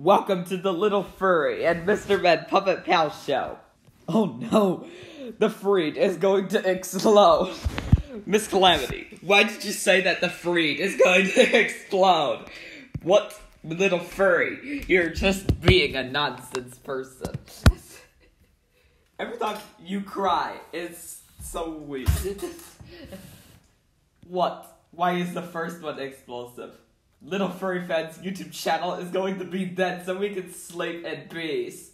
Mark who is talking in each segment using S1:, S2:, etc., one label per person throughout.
S1: Welcome to the Little Furry and Mr. Men Puppet Pal Show. Oh no, the Freed is going to explode. Miss Calamity, why did you say that the Freed is going to explode? What, Little Furry? You're just being a nonsense person. Every time you cry, it's so weird. what? Why is the first one explosive? Little Furry Fans YouTube channel is going to be dead so we can sleep in peace.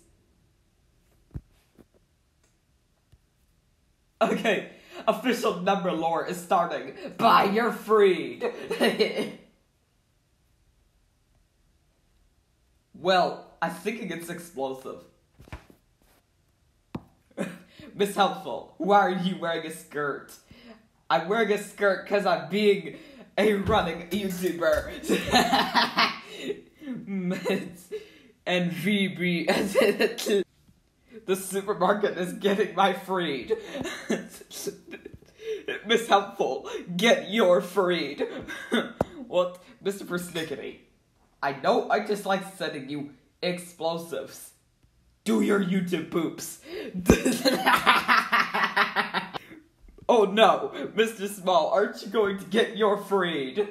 S1: Okay, official number lore is starting. Bye, you're freed. well, I think it's explosive. Miss Helpful, why are you wearing a skirt? I'm wearing a skirt because I'm being a running YouTuber. and VB. the supermarket is getting my freed. Miss Helpful, get your freed. what, Mr. Persnickety? I know I just like sending you explosives. Do your YouTube poops. Oh no, Mr. Small, aren't you going to get your freed?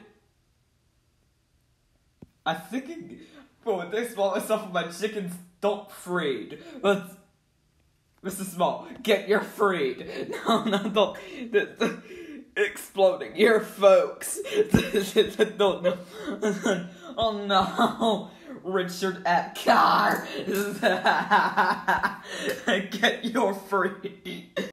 S1: I'm thinking, well, oh, this small myself and my chickens don't freed. But, Mr. Small, get your freed. No, no, don't. The, the, exploding your folks. no, no. Oh no. Richard at car. get your freed.